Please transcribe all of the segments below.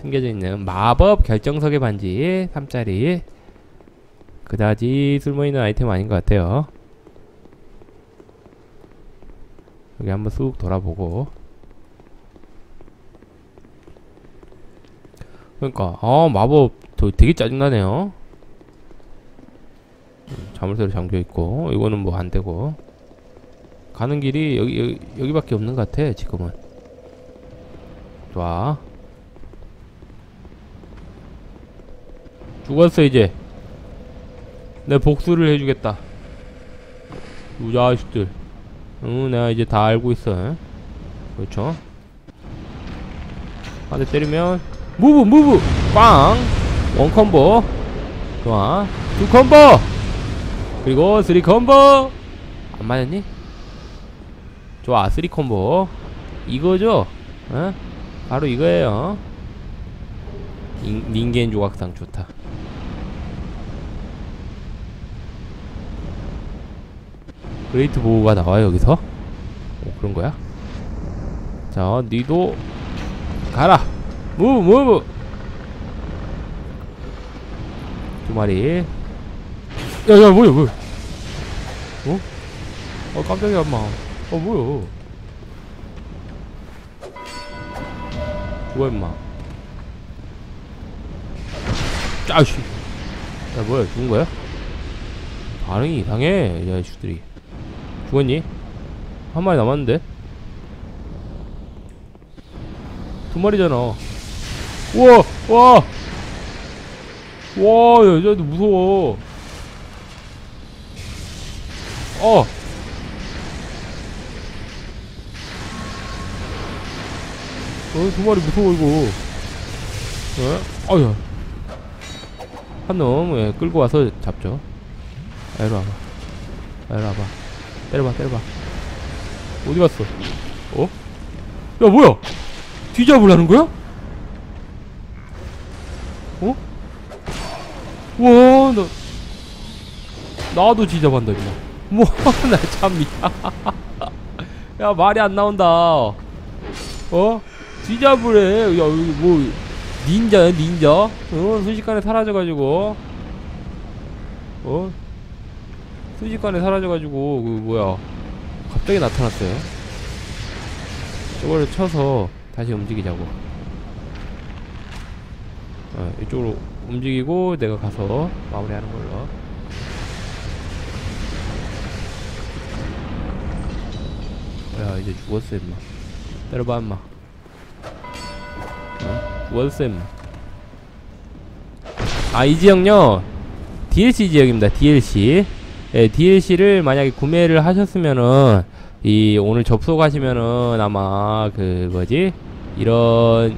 숨겨져 있는 마법 결정석의 반지 3짜리. 그다지 쓸모있는 아이템 아닌 것 같아요. 여기 한번 쑥 돌아보고. 그러니까 아 마법 도- 되게 짜증나네요. 음, 자물쇠로 잠겨있고 이거는 뭐 안되고. 가는 길이 여기, 여기 여기밖에 없는 것 같아 지금은. 좋아 죽었어 이제. 내 복수를 해주겠다. 이 자식들. 응 내가 이제 다 알고 있어 에? 그렇죠? 한 대 때리면 move move! 빵! one combo. 좋아. two combo! 그리고 three combo! 안 맞았니? 좋아 three combo. 이거죠? 어? 바로 이거예요. 인, 人間 조각상 좋다 great bow가 나와요 여기서? 오 그런 거야? 자 니도 가라. move move 두 마리. 야야 뭐야 뭐야? 어? 어 깜짝이야 엄마. 어 뭐야? 뭐야 임마? 짜씨. 야 뭐야? 죽은 거야? 반응이 이상해 이 자식들이 죽었니? 한 마리 남았는데? 두 마리잖아 우와 와 와, 야, 얘도 무서워. 어. 어, 두 마리 무서워, 이거. 어? 아야. 한 놈, 예, 끌고 와서 잡죠. 아, 이리 와봐. 아, 이리 와봐. 때려봐, 때려봐. 어디 갔어? 어? 야, 뭐야? 뒤잡으려는 거야? 어? 와, 나, 나도 지잡한다, 이거. 뭐, 나 참, 야. 야, 말이 안 나온다. 어? 지잡으래. 야, 여기 뭐, 닌자야, 닌자? 어? 순식간에 사라져가지고. 어? 순식간에 사라져가지고, 그, 뭐야. 갑자기 나타났어요. 저거를 쳐서 다시 움직이자고. 어, 이쪽으로 움직이고 내가 가서 마무리하는 걸로. 야 이제 죽었어 임마. 때려봐 임마. 어? 죽었어 임마. 아이 지역요 DLC 지역입니다. DLC. 예, DLC를 만약에 구매를 하셨으면은 이 오늘 접속하시면은 아마 그 뭐지 이런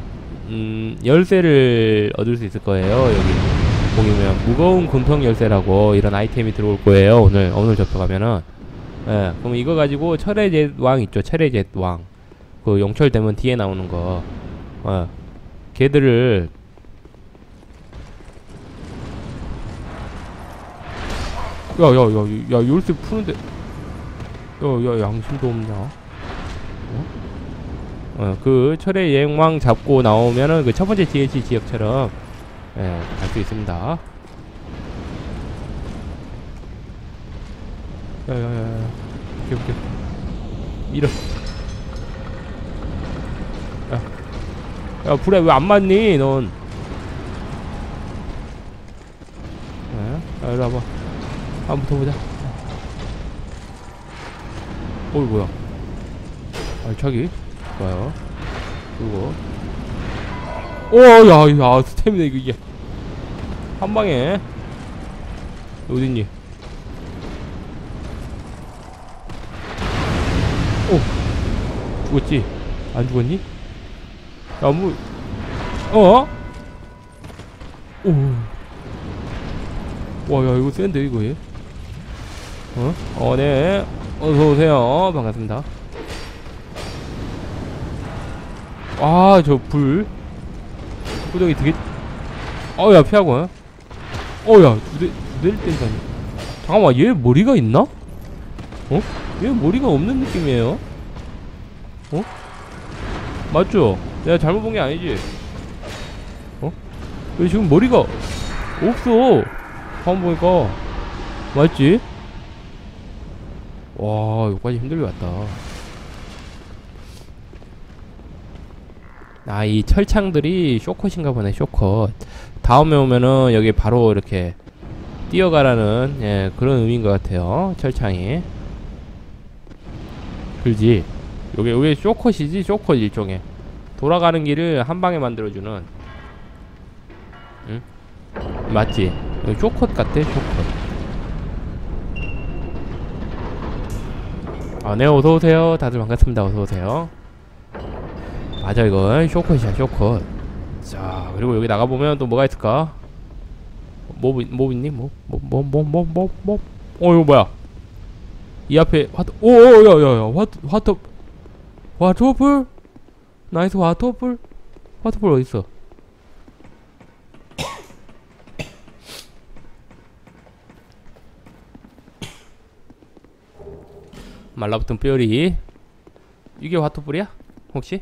음, 열쇠를 얻을 수 있을 거예요. 여기 보시면 무거운 금통 열쇠라고 이런 아이템이 들어올 거예요. 오늘 오늘 접속하면은 예, 그럼 이거 가지고 철의 jet왕 있죠. 철의 jet왕 그 용철되면 뒤에 나오는 거 어, 걔들을 야야야 야, 야, 열쇠 푸는데 야야 양심도 없냐 어? 어, 그 철의 여행왕 잡고 나오면은 그 첫 번째 DLC 지역처럼 예, 갈 수 있습니다. 야야야야, 오케이 오케이. 밀어. 야, 야 불에 왜 안 맞니, 넌? 예, 야, 이리 와봐. 한번 붙어보자. 어이 뭐야? 알차기? 좋아요. 그리고 오야 야 스태미나 이거 이게 한 방에 어딨니? 오 죽었지? 안 죽었니? 야뭐 어? 오 와야 이거 센데 이거 얘 어? 어 네 어서오세요 반갑습니다 아, 저 불. 구덩이 되게. 어, 야, 피하고. 어, 야, 두 대, 두 대를 때리다니. 잠깐만, 얘 머리가 있나? 어? 얘 머리가 없는 느낌이에요. 어? 맞죠? 내가 잘못 본 게 아니지? 왜 지금 머리가 없어 한번 보니까 맞지? 와 여기까지 힘들게 왔다. 아 이 철창들이 쇼컷인가 보네 쇼컷. 다음에 오면은 여기 바로 이렇게 뛰어가라는 예, 그런 의미인 것 같아요 철창이. 그지? 요게 요게 쇼컷이지 쇼컷 일종의. 돌아가는 길을 한 방에 만들어주는. 응? 맞지? 쇼컷 같아 쇼컷 아, 네, 어서오세요. 다들 반갑습니다. 어서오세요. 맞아, 이거. 쇼컷이야, 쇼컷. 자, 그리고 여기 나가보면 또 뭐가 있을까? 뭐, 뭐 있니? 뭐, 뭐, 뭐, 뭐, 뭐, 뭐, 뭐. 어, 이거 뭐야? 이 앞에 화톳, 오, 오, 야, 야, 야, 화톳, 화톳, 화톳불? Nice 화톳불? 화톳불 어딨어? 말라붙은 뼈리. 이게 화토불이야? 혹시?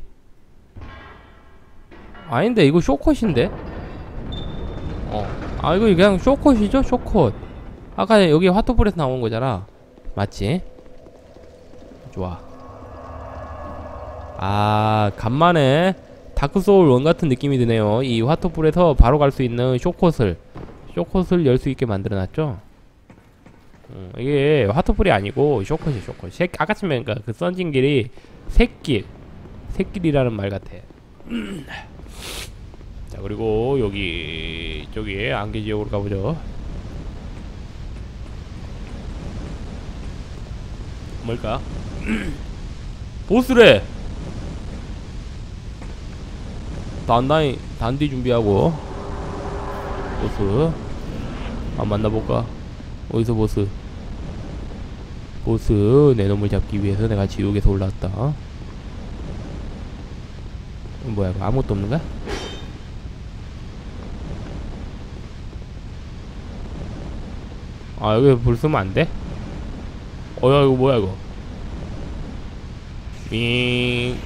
아닌데 이거 쇼컷인데? 어 아 이거 그냥 쇼컷이죠? 쇼컷. 아까 여기 화토불에서 나온 거잖아. 맞지? 좋아. 아 간만에 다크소울 1 같은 느낌이 드네요. 이 화토불에서 바로 갈 수 있는 쇼컷을. 쇼컷을 열 수 있게 만들어놨죠 음, 이게 화토불이 아니고 쇼컷이 쇼컷. 새, 아까쯤에 그그 썬진 길이 새길 새길이라는 말 같아. 자 그리고 여기 저기 안개 지역으로 가보죠. 뭘까? 보스래! 단단히 단디 준비하고. 보스. 아 만나볼까? 어디서 보스 보스 내 놈을 잡기 위해서 내가 지옥에서 올라왔다 뭐야 아무것도 없는 거야? 아 여기 불 쓰면 안 돼? 어야 이거 뭐야 이거 윙.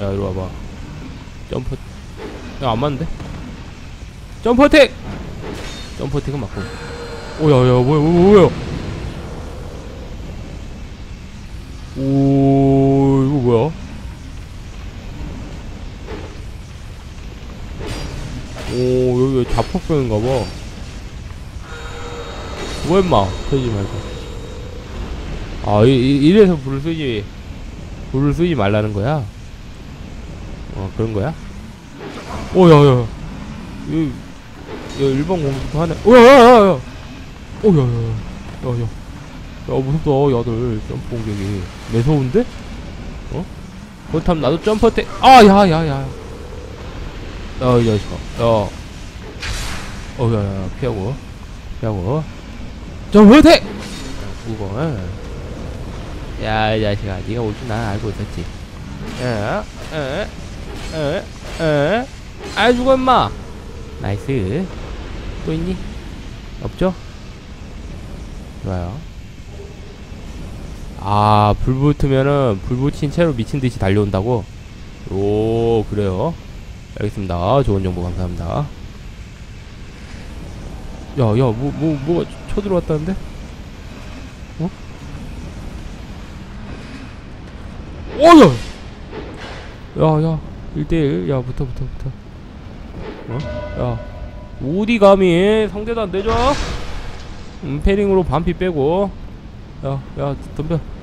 야 이리 와봐 점프 야 안 맞는데? 점프 어택! 점프 어택은 맞고 오야야 뭐야 뭐야 뭐야 오 이거 뭐야? 오 여기 자폭병인가봐. 뭐 임마? 터지지 말고. 아 이, 이, 이래서 불을 쓰지 불을 쓰지 말라는 거야? 어 그런 거야? 오야야 이 야, 일반 공격도 하네. 어, 야, 야, 야, 야. 어, 야, 야, 야, 야, 야. 야, 무섭다, 야들. 점프 공격이. 매서운데? 어? 그렇다면 나도 점프 때, 아, 야, 야, 야. 야, 이 자식아. 야. 어, 야, 야, 피하고. 피하고. 점프 때! 죽어. 야, 이 자식아. 니가 올 줄 난 알고 있었지. 에, 에, 에, 에. 아, 죽어, 임마. Nice. 또 있니? 없죠? 좋아요. 아, 불 붙으면은 불 붙인 채로 미친 듯이 달려온다고? 오, 그래요. 알겠습니다. 좋은 정보 감사합니다. 야, 야, 뭐, 뭐, 뭐가 쳐들어왔다는데? 어? 오, 야! 야, 야, 1대1. 야, 붙어, 붙어, 붙어. 어? 야. 어디 감히 상대도 안 되죠? 음, 패링으로 반피 빼고 야, 야, 덤벼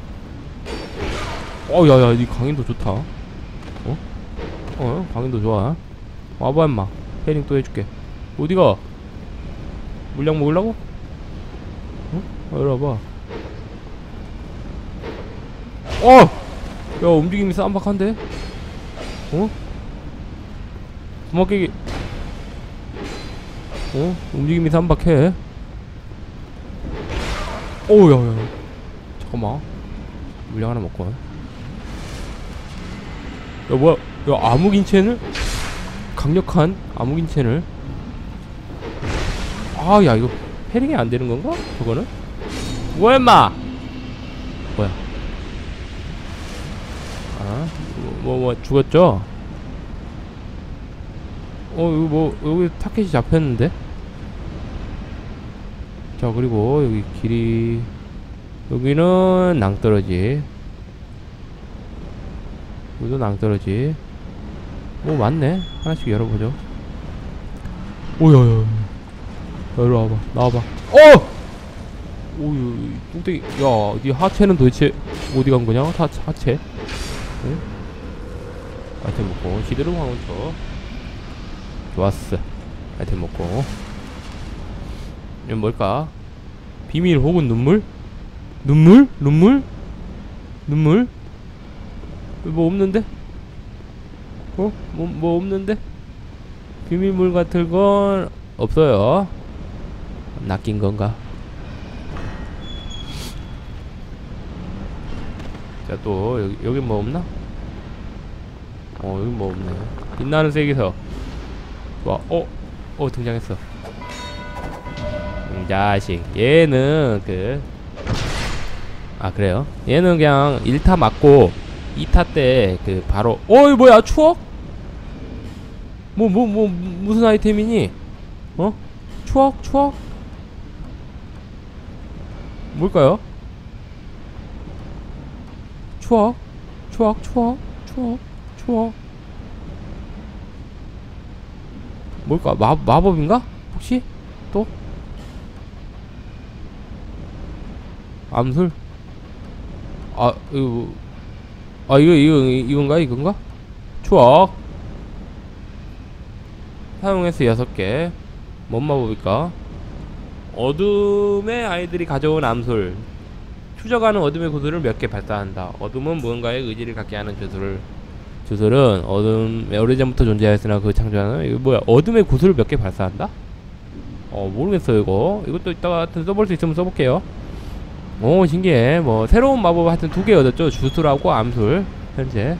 어, 야, 야, 이 강인도 좋다 어? 어, 강인도 좋아 와봐, 임마 패링 또 해줄게 어디가? 물량 먹으려고? 어? 어, 이리 와봐 어! 야, 움직임이 쌈박한데? 어? 도망깨기 어? 움직임이 삼박해 오야야 잠깐만 물량 하나 먹고 야 뭐야? 야 암흑인체는 강력한 암흑인체를 아야 이거 패링이 안 되는 건가? 저거는? 뭐야 임마? 뭐야? 아 뭐 뭐, 뭐 죽었죠? 어 이거 뭐 여기 타켓이 잡혔는데? 자 그리고 여기 길이 여기는 낭떠러지 여기도 낭떠러지. 오 맞네. 하나씩 열어보죠. 오야야 이리 와봐. 나와봐. 어! 오유 뚱땡이. 야네 하체는 도대체 어디 간 거냐? 하, 하체. 응? 아이템 먹고. 시드름 황원초 좋았어. 아이템 먹고. 이건 뭘까? 비밀 혹은 눈물? 눈물? 눈물? 눈물? 뭐 없는데? 어? 뭐, 뭐 없는데? 비밀물 같은 건 없어요 낚인 건가? 자 또 여기 여기 뭐 없나? 어 여기 뭐 없네 빛나는 세계서 와 어? 어 등장했어 음, 자식 얘는 그 아 그래요? 얘는 그냥 1타 맞고 2타 때 그 바로 어이 뭐야 추억? 뭐 뭐 뭐 무슨 아이템이니? 어? 추억 추억? 뭘까요? 추억 추억 추억 추억 추억 뭘까 마, 마법인가? 혹시? 또? 암술? 아 이거 아 이거 이거 이건가 이건가? 추억 사용해서 여섯 개. 뭔 마법일까? 어둠의 아이들이 가져온 암술. 추적하는 어둠의 구슬을 몇 개 발사한다. 어둠은 무언가의 의지를 갖게 하는 주술을 주술은 어둠에 오래전부터 존재하였으나 그 창조하는 이거 뭐야? 어둠의 구슬을 몇 개 발사한다? 어 모르겠어요 이거. 이것도 이따가 써볼 수 있으면 써볼게요. 오 신기해. 뭐 새로운 마법 하여튼 두 개 얻었죠. 주술하고 암술 현재.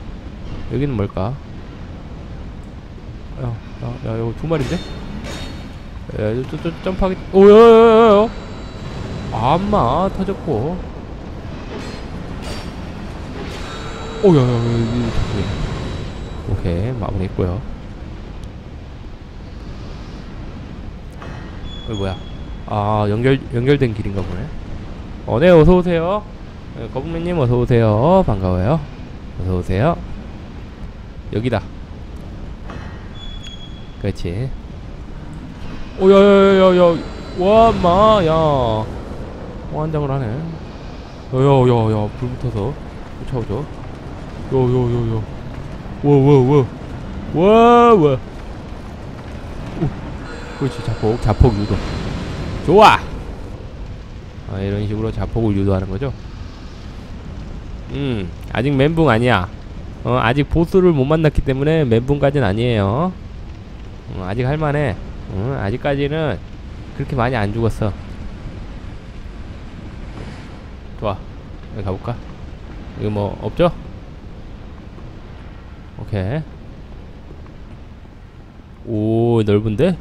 여기는 뭘까? 야, 야, 야, 이거 두 마리인데? 야, 이거 저, 저, 점프하기. 오, 야, 야, 야, 야. 아마 터졌고. 오, 야, 야, 야, 야, 야, 오케이, 마무리했고요. 어, 뭐야? 아, 연결 연결된 길인가 보네. 어, 네, 어서 오세요. 네, 거북맨님 어서 오세요. 반가워요. 어서 오세요. 여기다. 그렇지. 오 야 야 야 야 와 마 야. 환장을 하네. 야 야 야 야 불 붙어서 쫓아오죠. 요 요 요 요. 와 와 와 와와. 그렇지 자폭 자폭 유도. 좋아. 아 이런 식으로 자폭을 유도하는 거죠. 음 아직 멘붕 아니야. 어 아직 보스를 못 만났기 때문에 멘붕까지는 아니에요. 어, 아직 할만해. 어, 아직까지는 그렇게 많이 안 죽었어. 좋아. 여기 가볼까? 여기 뭐 없죠? 오케이. 오 넓은데?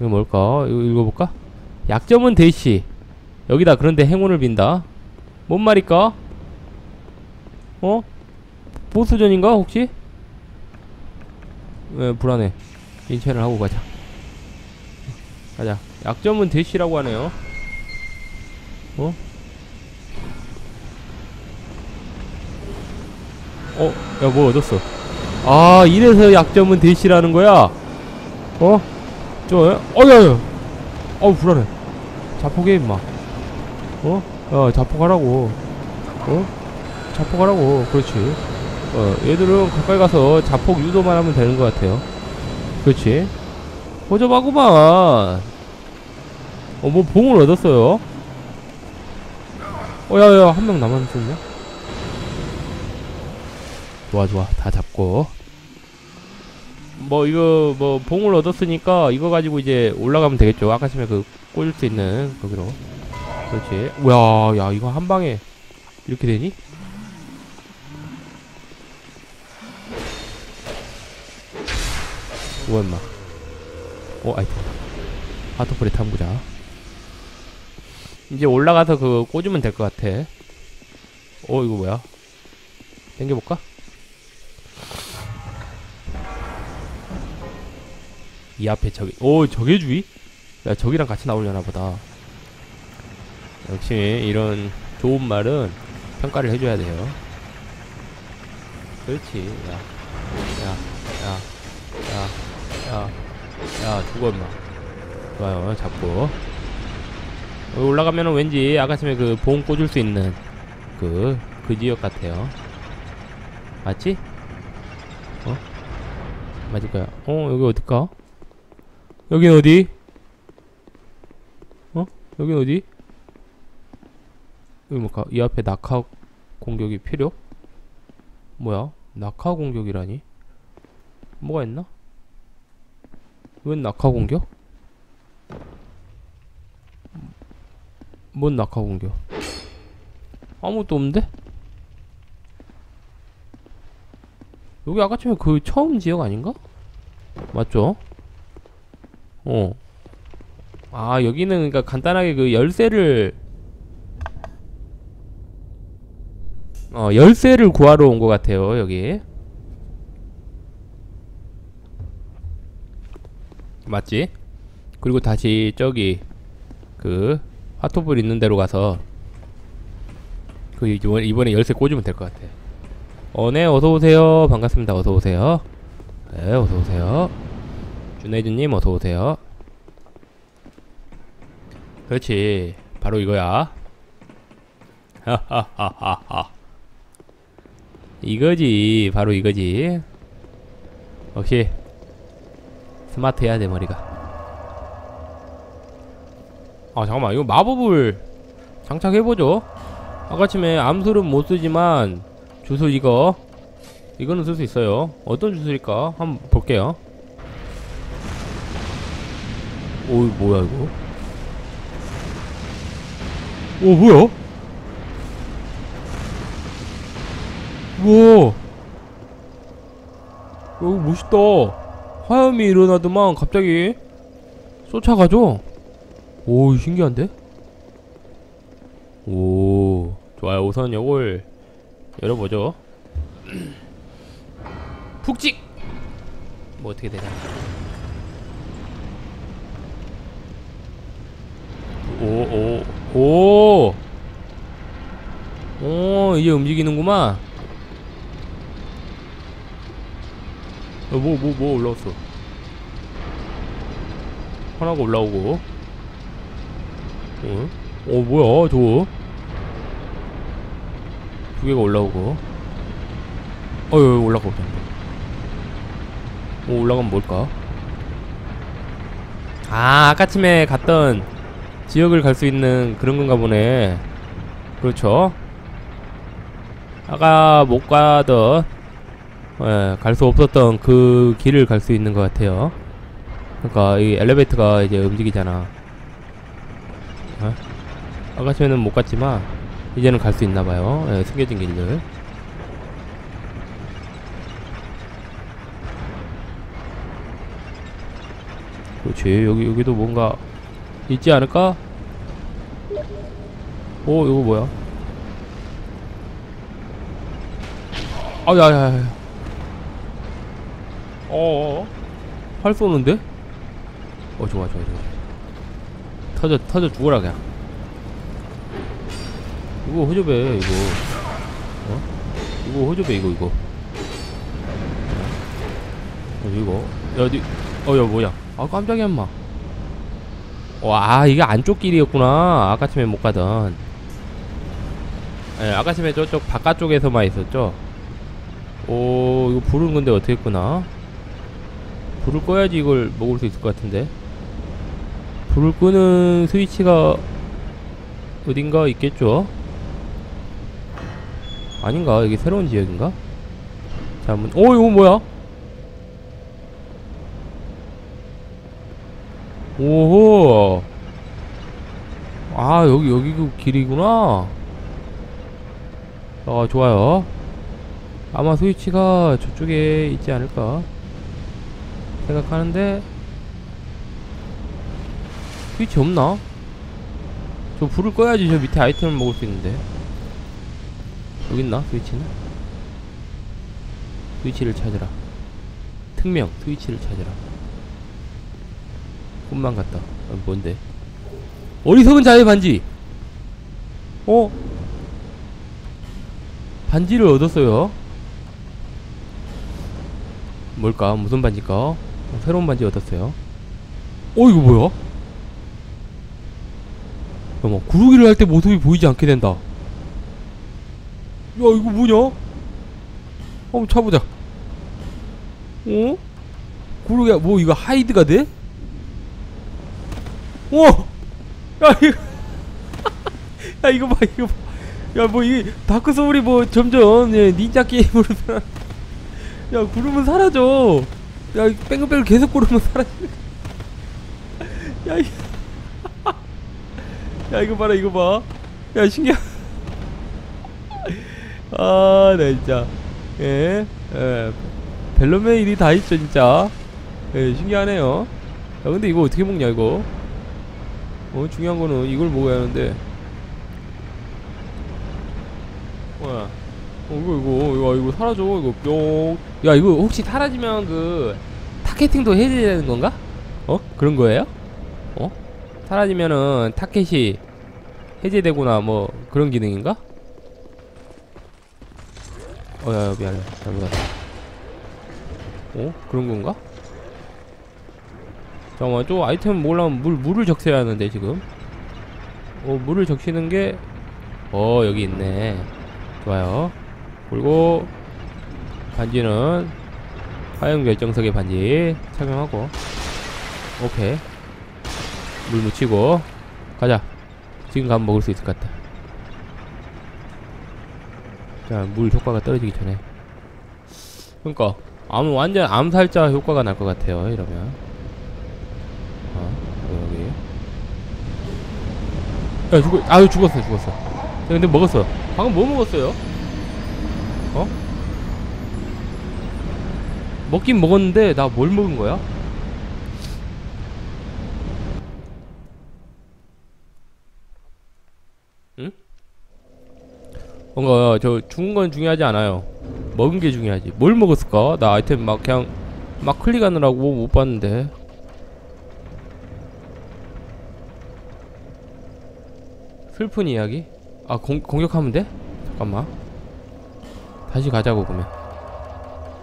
이거 뭘까? 이거 읽어볼까? 약점은 대시. 여기다 그런데 행운을 빈다. 뭔 말일까? 어? 보스전인가 혹시? 왜 불안해. 인체를 하고 가자. 가자. 약점은 대시라고 하네요. 어? 어? 야, 뭐 얻었어? 아, 이래서 약점은 대시라는 거야? 어? 저, 어, 야, 야. 어우, 불안해. 자폭해, 임마. 어? 야, 자폭하라고. 어? 자폭하라고. 그렇지. 어, 얘들은 가까이 가서 자폭 유도만 하면 되는 것 같아요. 그렇지. 호접하구만. 어, 뭐, 봉을 얻었어요. 어, 야, 야, 한 명 남았었냐? 좋아, 좋아. 다 잡고. 뭐, 이거, 뭐, 봉을 얻었으니까, 이거 가지고 이제 올라가면 되겠죠. 아까 전에 그, 꽂을 수 있는, 거기로. 그렇지. 우야, 야, 이거 한 방에, 이렇게 되니? 우와, 임마. 어, 아이템. 하트프리 탐구자. 이제 올라가서 그 꽂으면 될 것 같아. 어, 이거 뭐야? 당겨볼까? 이 앞에 저기 오 적해주의? 야 저기랑 같이 나오려나 보다 역시 이런 좋은 말은 평가를 해줘야 돼요 그렇지 야 야 야 야 야 야 죽어 임마 좋아요 잡고 올라가면은 왠지 아까쯤에 그 보험 꽂을 수 있는 그, 그 지역 같아요. 맞지? 어? 맞을 거야. 어, 여기 어딜까? 여긴 어디? 어? 여긴 어디? 여기 뭐가, 이 앞에 낙하 공격이 필요? 뭐야? 낙하 공격이라니? 뭐가 있나? 웬 낙하 공격? 뭔 낙하 공격? 아무것도 없는데? 여기 아까쯤에 그 처음 지역 아닌가? 맞죠? 어. 아 여기는 그러니까 간단하게 그 열쇠를 어 열쇠를 구하러 온 것 같아요 여기 맞지? 그리고 다시 저기 그 하토불 있는 데로 가서 그 이번, 이번에 열쇠 꽂으면 될 것 같아. 어, 네, 어서오세요. 반갑습니다. 어서오세요. 네, 어서오세요. 준혜준님, 어서오세요. 그렇지. 바로 이거야. 하하하하하. 이거지. 바로 이거지. 역시, 스마트 해야 돼, 머리가. 아 잠깐만 이거 마법을 장착해보죠 아까쯤에 암술은 못쓰지만 주술 이거 이거는 쓸 수 있어요 어떤 주술일까 한번 볼게요 오 뭐야 이거 오 뭐야 우와. 오 멋있다. 화염이 일어나더만 갑자기 쫓아가죠? 오 신기한데? 오 좋아요. 우선 요걸 열어보죠. 푹찍! 뭐 어떻게 되나 오오 오. 오, 이제 움직이는구만 뭐, 뭐, 뭐 올라왔어. 하나가 올라오고. 어? 어 뭐야 저거 두 개가 올라오고 어여 올라가 보자 어 올라가면 뭘까 아 아까쯤에 갔던 지역을 갈 수 있는 그런 건가 보네 그렇죠 아까 못 가던 예, 갈 수 없었던 그 길을 갈 수 있는 것 같아요. 그러니까 이 엘리베이터가 이제 움직이잖아. 어? 아까처럼는 못 갔지만 이제는 갈 수 있나 봐요. 예, 숨겨진 길들. 그렇지. 여기 여기도 뭔가 있지 않을까? 오 이거 뭐야? 아야야야 어어. 활 쏘는데? 어 좋아 좋아 좋아. 터져 터져 죽어라 그냥. 이거 호접해 이거. 어? 이거 호접해 이거 이거. 어 이거. 야니 어야 뭐야. 아 깜짝이야 인마. 와 이게 안쪽 길이었구나. 아까쯤에 못 가던. 예 아까쯤에 저쪽 바깥쪽에서만 있었죠? 오 이거 불은 근데 어떻게 끄나 불을 꺼야지 이걸 먹을 수 있을 것 같은데 불을 끄는 스위치가 어딘가 있겠죠? 아닌가? 이게 새로운 지역인가? 자, 한번, 오, 이거 뭐야? 오호! 아, 여기, 여기 그 길이구나? 아, 좋아요. 아마 스위치가 저쪽에 있지 않을까? 생각하는데, 스위치 없나? 저 불을 꺼야지 저 밑에 아이템을 먹을 수 있는데 여기 있나 스위치는? 스위치를 찾으라 특명 스위치를 찾으라 꿈만 같다. 아, 뭔데? 어리석은 자의 반지. 어? 반지를 얻었어요. 뭘까? 무슨 반지일까? 어, 새로운 반지 얻었어요. 어, 이거 뭐야? 잠깐만, 구르기를 할 때 모습이 보이지 않게 된다. 야, 이거 뭐냐? 한번 차보자. 어? 구르기야, 뭐, 이거 hide가 돼? 오! 야, 이거. 야, 이거 봐, 이거 봐. 야, 뭐, 이, 다크 소울이 뭐, 점점, 예, 닌자 게임으로 살아. 야, 구르면 사라져. 야, 이 뺑글뺑글 계속 구르면 사라져. 야, 이. 야, 이거 봐라, 이거 봐. 야, 신기하. 아, 나 진짜. 예, 예. 벨로메 일이 다 있죠, 진짜. 예, 신기하네요. 야, 근데 이거 어떻게 먹냐, 이거? 어, 중요한 거는 이걸 먹어야 하는데. 뭐야? 어, 이거, 이거, 이거, 이거 사라져, 이거 뿅. 야, 이거 혹시 사라지면 그, 타겟팅도 해제되는 건가? 어? 그런 거예요? 어? 사라지면은 타켓이 해제되거나 뭐 그런 기능인가? 어, 야, 야, 미안해. 잘못했다. 어? 그런 건가? 잠깐만, 저 아이템 먹으려면 물, 물을 적셔야 하는데, 지금. 어, 물을 적시는 게, 어, 여기 있네. 좋아요. 그리고, 반지는, 화형 결정석의 반지 착용하고, 오케이. 물 묻히고, 가자. 지금 가면 먹을 수 있을 것 같다. 자, 물 효과가 떨어지기 전에. 그니까, 암, 완전 암살자 효과가 날 것 같아요, 이러면. 어, 여기. 야, 죽어, 아유, 죽었어, 죽었어. 야, 근데 먹었어. 방금 뭐 먹었어요? 어? 먹긴 먹었는데, 나 뭘 먹은 거야? 응? 뭔가, 저, 죽은 건 중요하지 않아요. 먹은 게 중요하지. 뭘 먹었을까? 나 아이템 막 그냥, 막 클릭하느라고 못 봤는데. 슬픈 이야기? 아 공, 공격하면 돼? 잠깐만 다시 가자고 그러면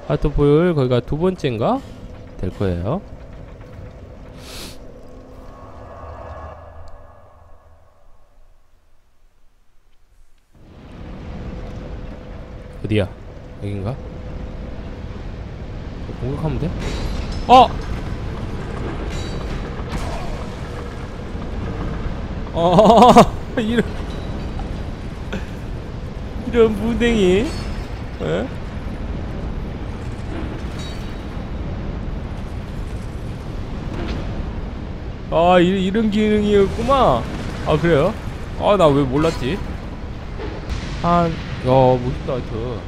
하트볼 거기가 두 번째인가? 될 거예요 어디야? 여긴가? 공격하면 돼? 어! 어 이런 이런 무댕이 에? 아 이, 이런 기능이었구만. 아 그래요? 아 나 왜 몰랐지? 한야 멋있다 하여튼.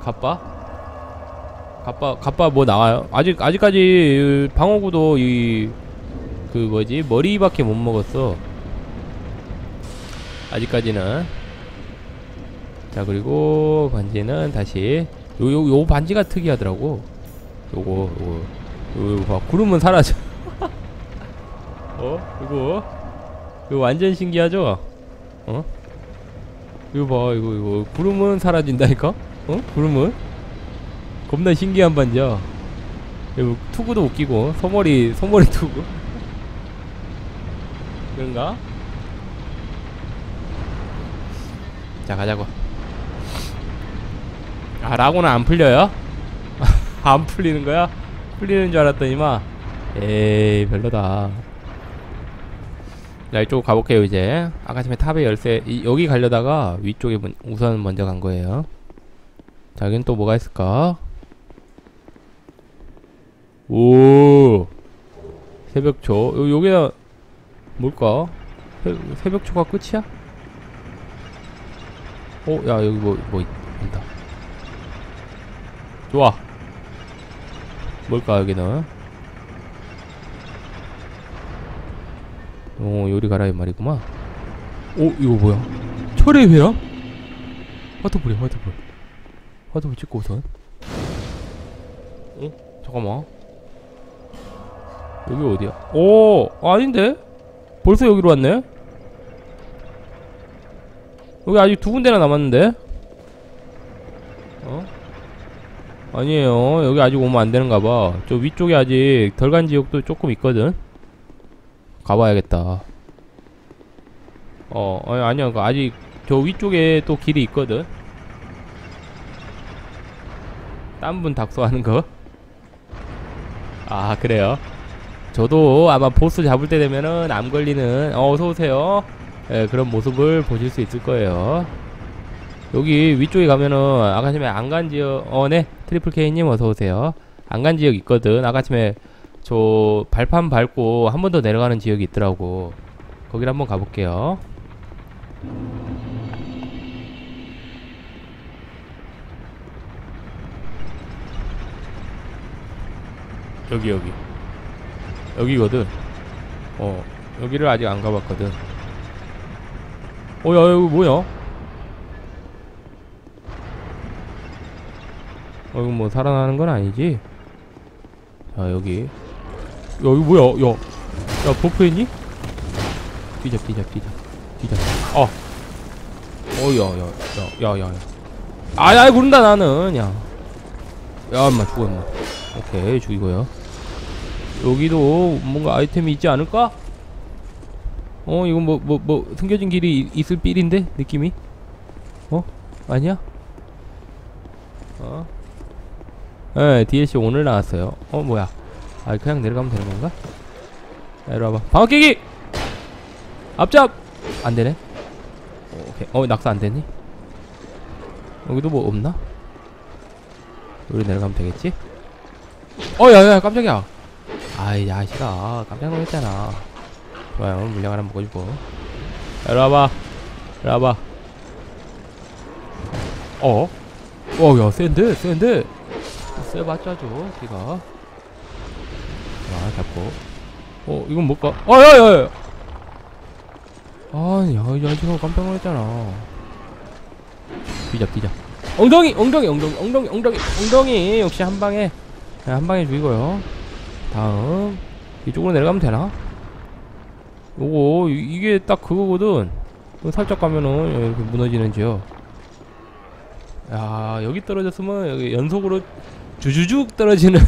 갑바? 갑바 갑바 뭐 나와요? 아직 아직까지 방어구도 이 그 뭐지? 머리밖에 못 먹었어. 아직까지는. 자 그리고 반지는 다시. 요 요 요 반지가 특이하더라고. 요거 요거 요거 봐. 구름은 사라져. 어? 이거? 이거 완전 신기하죠? 어? 이거 봐 이거 이거. 구름은 사라진다니까? 어? 구름은? 겁나 신기한 반지야. 이거 투구도 웃기고 소머리 소머리 투구. 그런가? 자 가자고. 아 라고는 안 풀려요? 안 풀리는 거야? 풀리는 줄 알았더니만 에이 별로다. 자 이쪽 가볼게요 이제. 아까 전에 탑의 열쇠 이, 여기 가려다가 위쪽에 문- 우선 먼저 간 거예요. 자 여긴 또 뭐가 있을까? 오! 새벽초. 요, 여기다 뭘까? 새, 새벽초가 끝이야? 어, 야, 여기 뭐, 뭐, 있, 있다. 좋아. 뭘까, 여기는? 어, 요리 가라이 말이구만. 오, 이거 뭐야? 철의 회랑? 화투불이야, 화투불. 화투불 찍고 우선. 어? 잠깐만. 여기 어디야? 오 아닌데? 벌써 여기로 왔네? 여기 아직 두 군데나 남았는데? 어? 아니에요. 여기 아직 오면 안 되는가 봐. 저 위쪽에 아직 덜 간 지역도 조금 있거든. 가봐야겠다. 어 아니, 아니야. 그 아직 저 위쪽에 또 길이 있거든. 딴 분 닥소하는 거? 아 그래요? 저도 아마 보스 잡을 때 되면은 암 걸리는 어 어서오세요. 예, 그런 모습을 보실 수 있을 거예요. 여기 위쪽에 가면은 아까 전에 안간 지역 어네 트리플 K님 어서오세요. 안간 지역 있거든. 아까 전에 저 발판 밟고 한 번 더 내려가는 지역이 있더라고. 거기를 한번 가볼게요. 여기 여기. 여기거든. 어 여기를 아직 안 가봤거든. 어야 여기 뭐야 어 이거 뭐 살아나는 건 아니지 자 여기 여기 뭐야 야 야 버프했니? 뛰자 뛰자 뛰자 뛰자 어 어 야 야 야 야야야 아야 구른다 나는 야 야 엄마 죽어 임마 오케이 죽이고요 여기도 뭔가 아이템이 있지 않을까? 어 이건 뭐 뭐 뭐 숨겨진 길이 이- 있을 삘인데 느낌이? 어? 아니야? 어? 예 DLC 오늘 나왔어요 어 뭐야 아 그냥 내려가면 되는 건가? 야, 이리 와봐 방어 깨기! 앞잡! 안 되네 어, 오케이 어 낙사 안 되니? 여기도 뭐 없나? 여기 내려가면 되겠지? 어 야 야 깜짝이야 아이 야식아 깜짝 놀랐잖아 좋아요 물량 하나 먹어주고 이리 와봐 이리 와봐 어? 어야 센데 센 데 세봤자죠 기가. 자 잡고. 어 이건 뭘까? 어 야야야! 아야 야식아 깜짝 놀랐잖아. 뒤자 뒤자. 엉덩이 엉덩이 엉덩이 엉덩이 엉덩이 엉덩이. 역시 한 방에 야, 한 방에 죽이고요. 다음. 이쪽으로 내려가면 되나? 요거 이- 이게 딱 그거거든. 이거 살짝 가면은 이렇게 무너지는 지역. 야 여기 떨어졌으면 여기 연속으로 주주죽 떨어지는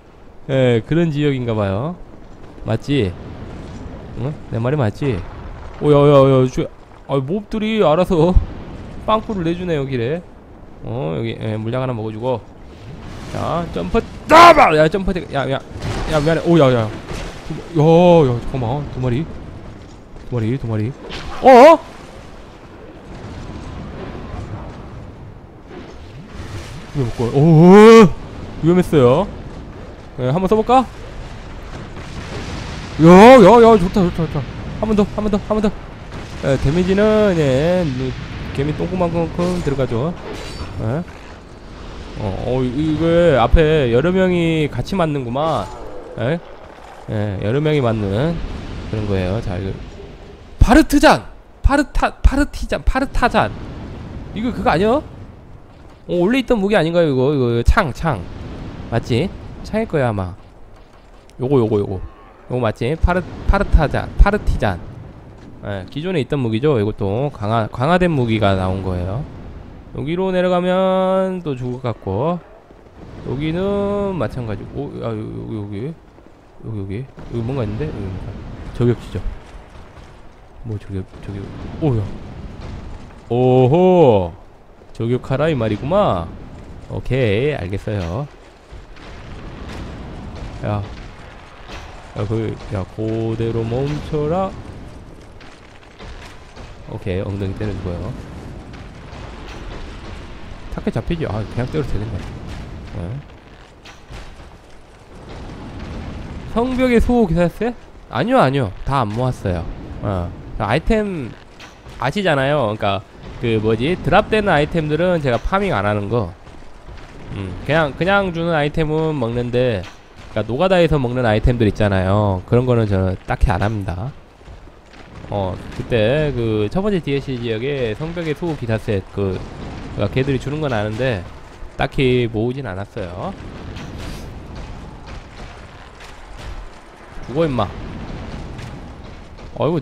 예 그런 지역인가봐요. 맞지? 응? 내 말이 맞지? 오야야야 주 아, 몹들이 알아서 빵꾸를 내주네 여기래. 어 여기 예, 물약 하나 먹어주고 자 점프 따바 야 점프 야야야 야 미안해 오야야 야야 잠깐만 두 마리 두 마리 두 마리 어 이거 먹고 오 위험했어요 예 한번 써볼까 야야야 좋다 좋다 좋다 한 번 더 한 번 더 한 번더 예, 데미지는 예 뭐, 개미 똥구만큼 들어가죠 예 어, 어, 이- 이거 앞에 여러 명이 같이 맞는구만. 예? 예, 여러 명이 맞는 그런 거예요. 자, 이거 파르트잔, 파르타, 파르티잔, 파르타잔. 이거 그거 아니야? 어, 원래 있던 무기 아닌가요? 이거, 이거 창, 창. 맞지? 창일 거야 아마. 요거, 요거, 요거. 요거 맞지? 파르, 파르타잔, 파르티잔. 예, 기존에 있던 무기죠. 이것도 강화, 강화된 무기가 나온 거예요. 여기로 내려가면 또 죽을 것 같고 여기는 마찬가지고 오, 아, 여기 여기 여기 여기 여기 뭔가 있는데 여기 뭔가 저격지죠 뭐 저격 저격 오야 오호 저격하라 이 말이구만 오케이 알겠어요 야, 야, 그, 야, 그대로 멈춰라. 오케이, 엉덩이 때려주고요. 타켓 잡히지? 아, 그냥 때려도 되는 거야. 네. 성벽의 수호 기사세? 아니요, 아니요. 다 안 모았어요. 어. 아이템 아시잖아요. 그러니까 그 뭐지 드랍되는 아이템들은 제가 파밍 안 하는 거. 음, 그냥 그냥 주는 아이템은 먹는데, 그러니까 노가다에서 먹는 아이템들 있잖아요. 그런 거는 저는 딱히 안 합니다. 어, 그때 그 첫 번째 DLC 지역에 성벽의 수호 기사셋 그 그러니까 걔들이 주는 건 아는데 딱히 모으진 않았어요. 죽어 임마 어이구